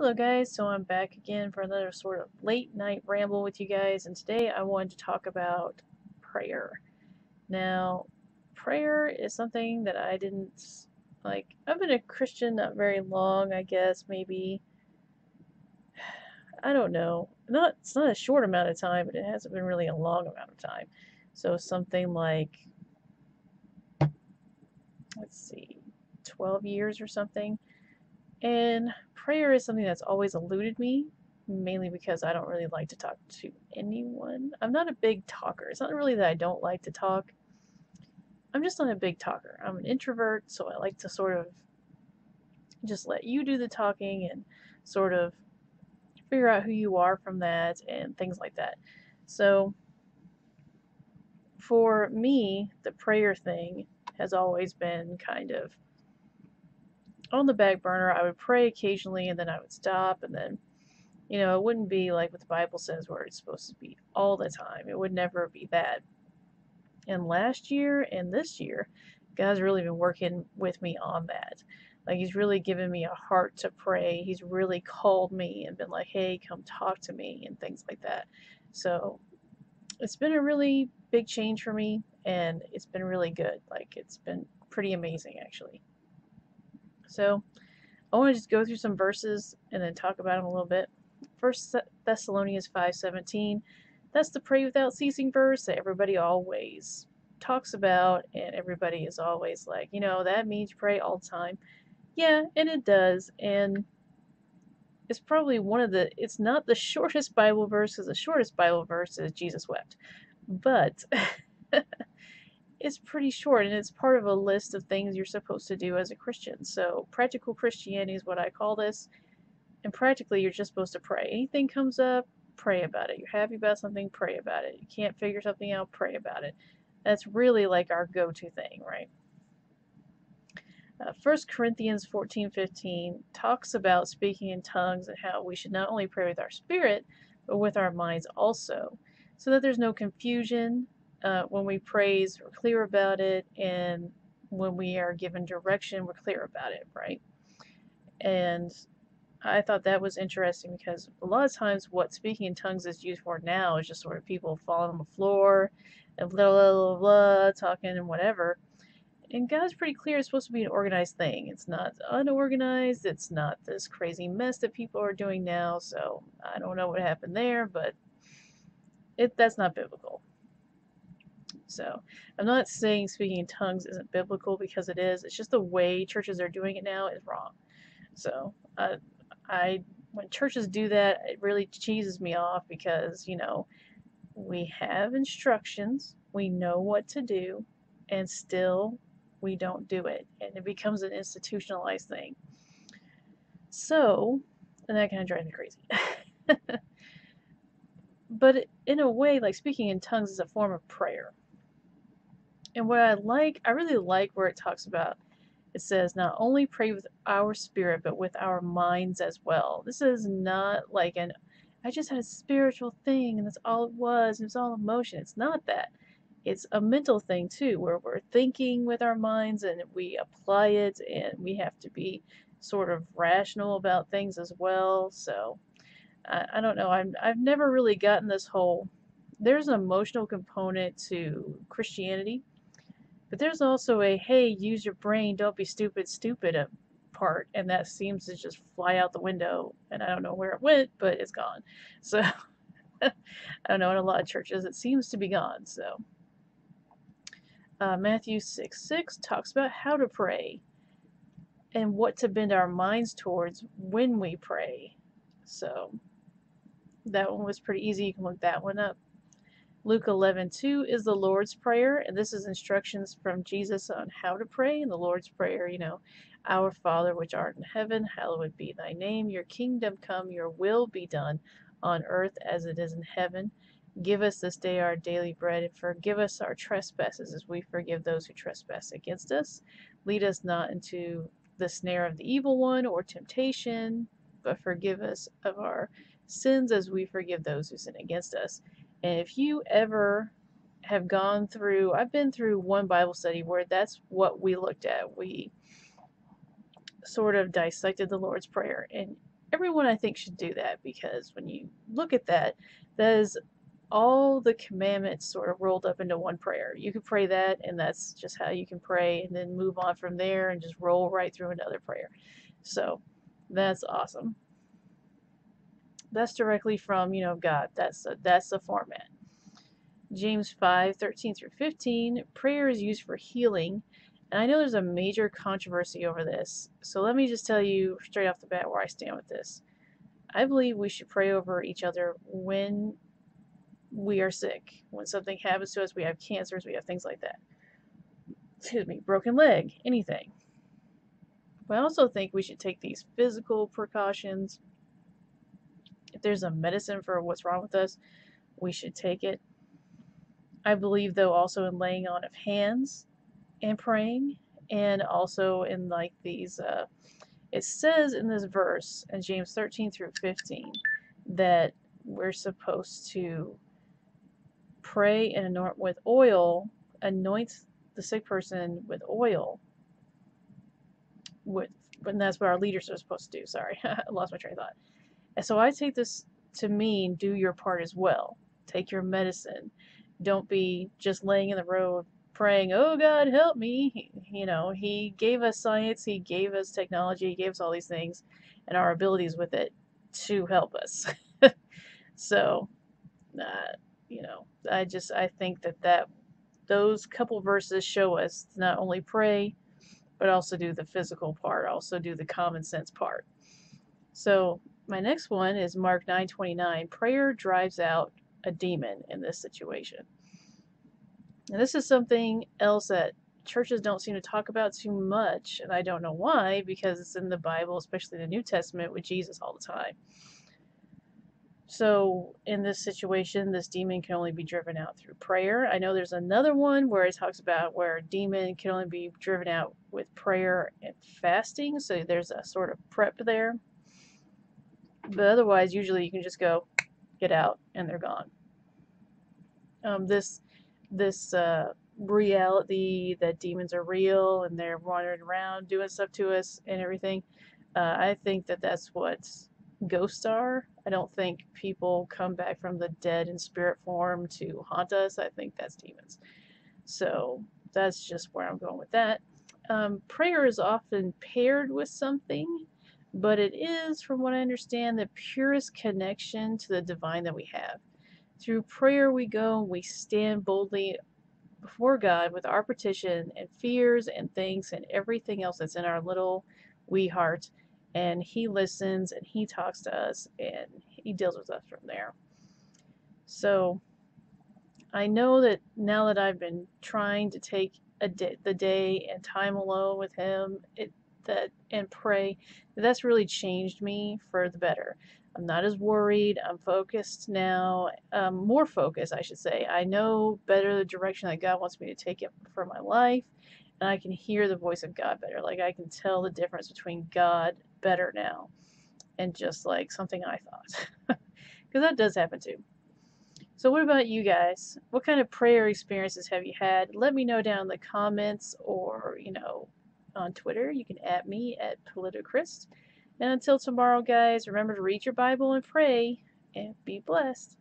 Hello guys, so I'm back again for another sort of late night ramble with you guys and today I wanted to talk about prayer. Now, prayer is something that I didn't like I've been a Christian not very long, I guess, maybe I don't know. Not it's not a short amount of time, but it hasn't been really a long amount of time. So something like let's see, 12 years or something. And prayer is something that's always eluded me, mainly because I don't really like to talk to anyone. I'm not a big talker. It's not really that I don't like to talk. I'm just not a big talker. I'm an introvert, so I like to sort of just let you do the talking and sort of figure out who you are from that and things like that. So for me, the prayer thing has always been kind of on the back burner. I would pray occasionally and then I would stop and then you know, it wouldn't be like what the Bible says where it's supposed to be all the time. It would never be that. And last year and this year, God's really been working with me on that. Like he's really given me a heart to pray. He's really called me and been like, "Hey, come talk to me" and things like that. So, it's been a really big change for me and it's been really good. Like it's been pretty amazing actually. So I want to just go through some verses and then talk about them a little bit. First Thessalonians 5:17. That's the pray without ceasing verse that everybody always talks about and everybody is always like, you know, that means pray all the time. Yeah, and it does. And it's probably one of the it's not the shortest Bible verse because the shortest Bible verse is Jesus wept. But it's pretty short and it's part of a list of things you're supposed to do as a Christian. So, practical Christianity is what I call this. And practically, you're just supposed to pray. Anything comes up, pray about it. You're happy about something, pray about it. You can't figure something out, pray about it. That's really like our go to thing, right? Uh, 1 Corinthians 14 15 talks about speaking in tongues and how we should not only pray with our spirit, but with our minds also, so that there's no confusion uh, when we praise, we're clear about it, and when we are given direction, we're clear about it, right? And I thought that was interesting because a lot of times what speaking in tongues is used for now is just sort of people falling on the floor and blah blah blah, blah talking and whatever. And God's pretty clear it's supposed to be an organized thing. It's not unorganized. It's not this crazy mess that people are doing now. So I don't know what happened there, but it that's not biblical. So I'm not saying speaking in tongues isn't biblical because it is. It's just the way churches are doing it now is wrong. So uh, I when churches do that, it really cheeses me off because you know we have instructions, we know what to do, and still we don't do it, and it becomes an institutionalized thing. So, and that kind of drives me crazy. but in a way, like speaking in tongues is a form of prayer. And what I like, I really like where it talks about, it says, not only pray with our spirit, but with our minds as well. This is not like an, I just had a spiritual thing and that's all it was, and it's all emotion. It's not that. It's a mental thing too, where we're thinking with our minds and we apply it, and we have to be sort of rational about things as well. So, I, I don't know. I'm, I've never really gotten this whole. There's an emotional component to Christianity but there's also a hey, use your brain, don't be stupid, stupid uh, part, and that seems to just fly out the window, and I don't know where it went, but it's gone. So I don't know in a lot of churches it seems to be gone. So uh, Matthew 6 6 talks about how to pray and what to bend our minds towards when we pray. So that one was pretty easy. You can look that one up. Luke 11:2 is the Lord's Prayer, and this is instructions from Jesus on how to pray. In the Lord's Prayer, you know, Our Father which art in heaven, hallowed be thy name. Your kingdom come, your will be done on earth as it is in heaven. Give us this day our daily bread, and forgive us our trespasses as we forgive those who trespass against us. Lead us not into the snare of the evil one or temptation, but forgive us of our sins as we forgive those who sin against us. And if you ever have gone through, I've been through one Bible study where that's what we looked at. We sort of dissected the Lord's Prayer. And everyone I think should do that because when you look at that, that is all the commandments sort of rolled up into one prayer. You can pray that, and that's just how you can pray, and then move on from there and just roll right through another prayer. So that's awesome. That's directly from you know God. That's a, that's the format. James 5 13 through 15. Prayer is used for healing. And I know there's a major controversy over this. So let me just tell you straight off the bat where I stand with this. I believe we should pray over each other when we are sick, when something happens to us, we have cancers, we have things like that. Excuse me, broken leg, anything. But I also think we should take these physical precautions. If there's a medicine for what's wrong with us, we should take it. I believe, though, also in laying on of hands and praying, and also in like these. Uh, it says in this verse in James 13 through 15 that we're supposed to pray and anoint with oil, anoint the sick person with oil. With, and that's what our leaders are supposed to do. Sorry, I lost my train of thought. And so I take this to mean do your part as well. Take your medicine. Don't be just laying in the road praying, "Oh God, help me." You know, He gave us science, He gave us technology, He gave us all these things, and our abilities with it to help us. so, uh, you know, I just I think that that those couple verses show us not only pray, but also do the physical part, also do the common sense part. So my next one is Mark 9:29. Prayer drives out a demon in this situation. And this is something else that churches don't seem to talk about too much, and I don't know why, because it's in the Bible, especially the New Testament, with Jesus all the time. So, in this situation, this demon can only be driven out through prayer. I know there's another one where it talks about where a demon can only be driven out with prayer and fasting. So, there's a sort of prep there. But otherwise, usually you can just go, get out, and they're gone. Um, this this uh, reality that demons are real and they're wandering around doing stuff to us and everything. Uh, I think that that's what ghosts are. I don't think people come back from the dead in spirit form to haunt us. I think that's demons. So that's just where I'm going with that. Um, prayer is often paired with something, but it is, from what I understand, the purest connection to the divine that we have. Through prayer, we go and we stand boldly before God with our petition and fears and things and everything else that's in our little wee heart and he listens and he talks to us and he deals with us from there. So I know that now that I've been trying to take a day, the day and time alone with him, it that and pray, that's really changed me for the better. I'm not as worried. I'm focused now, um, more focused, I should say. I know better the direction that God wants me to take it for my life, and I can hear the voice of God better. Like I can tell the difference between God better now and just like something I thought. Because that does happen too. So, what about you guys? What kind of prayer experiences have you had? Let me know down in the comments or, you know, on Twitter. You can at me at PolitiChrist. And until tomorrow, guys, remember to read your Bible and pray and be blessed.